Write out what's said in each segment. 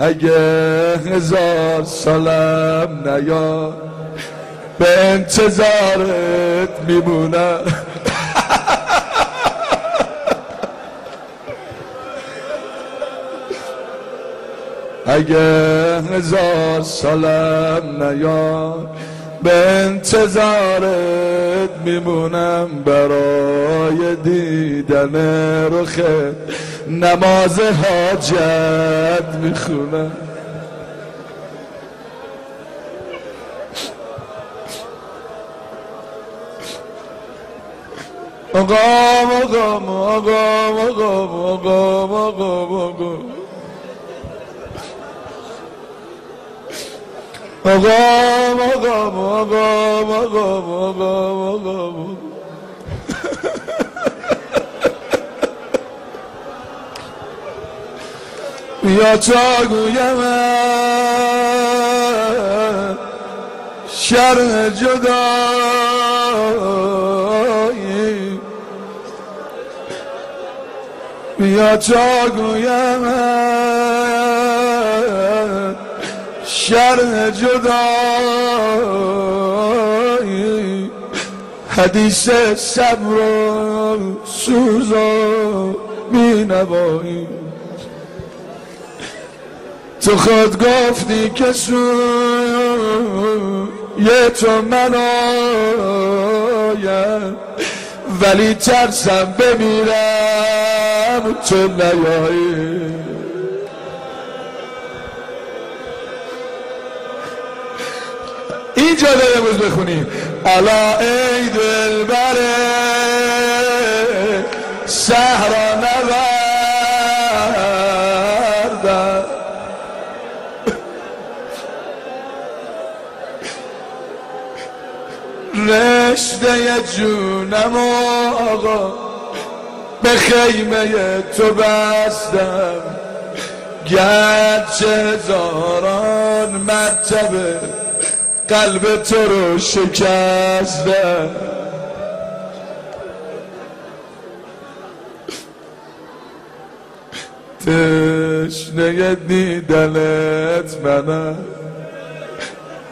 اگه هزار سالم نیا به انتظارت میمونم. اگه هزار سالم نیا به انتظارت میمونم برای دیدن رخ نماز حاجت می‌خونم. آقام آقام آقام آقام آقام آقام آقام یا مقام مقام بیا تا گویم شر جدایی بیا تا گویم شرح جدایی. حدیث صبر و سوزا می نوایی. تو خود گفتی که یه تو من آیم ولی ترسم بمیرم تو نیایی. اینجا داره امروز بخونیم. الا ای دلبر سهرا نوردم رشته جونم آقا به خیمه تو بستم. گرچه هزاران مرتبه قلب تو رو شکستم تشنه دیدنت منم.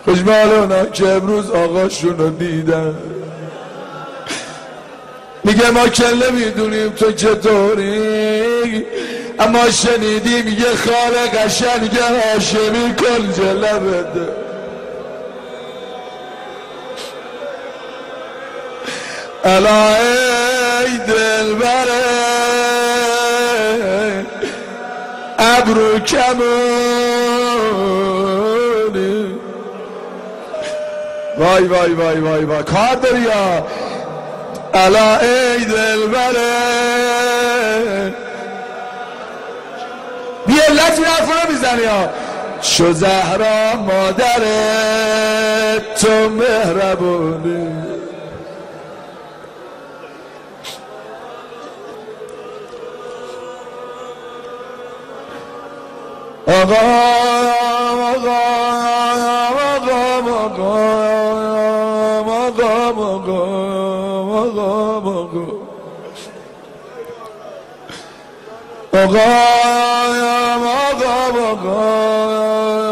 خوشبالانا که امروز آقاشون رو دیدم. میگه ما کله می‌دونیم تو چطوری. اما شنیدیم یه خال قشنگ هاشمی کن جله الا ای دلبره ابرو کمونی. وای وای وای وای وای. کار داری یا؟ الا ای دلبره بی علت این حرف ها. چو زهرا مادر تو مهربونی. آقا مقام مقام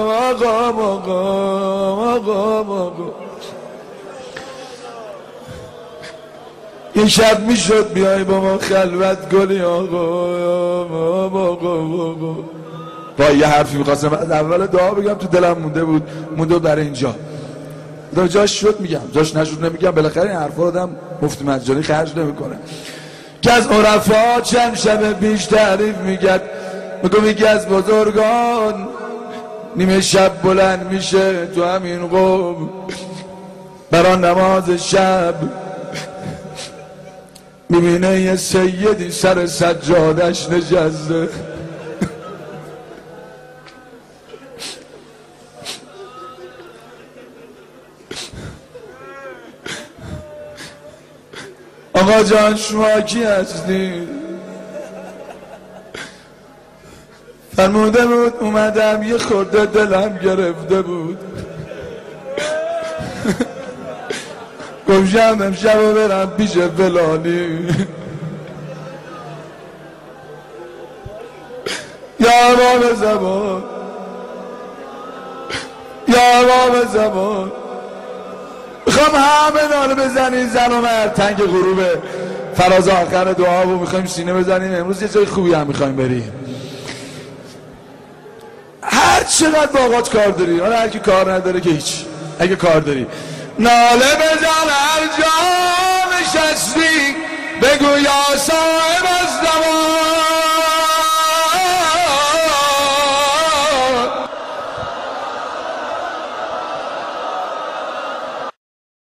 مقام مقام مقام یه شب می‌شد بیای با ما خلوت گلی آقا آقا آقا آقا. با یه حرفی می‌خواستم. از اول دعا بگم تو دلم مونده بود. مونده برای اینجا. دو جاش شد میگم. جاش نشد نمیگم. بالاخره این حرفا آدم مفتی مجانی خرج نمی‌کنه. که از عرفا چند شب بیش تعریف میگد میگم یکی از بزرگان نیمه شب بلند میشه تو همین قوم. برا نماز شب می‌بینه یه سیدی سر سجادش نشسته. آقا جان شما کی هستی فرموده بود اومدم یه خورده دلم گرفته بود. گمشم امشب برم پیش فلانی. یا امام زمان تمام زمان می‌خوام همه ناله بزنین زن و مرد. تنگ غروب فراز آخر دعا و می‌خوایم سینه بزنیم. امروز یه جای خوبی هم می‌خوایم بریم. هر چقدر باقات کار داری حالا هر کی کار نداره که هیچ. اگه کار داری. ناله بزن هر جا نشستی بگو یا صاحب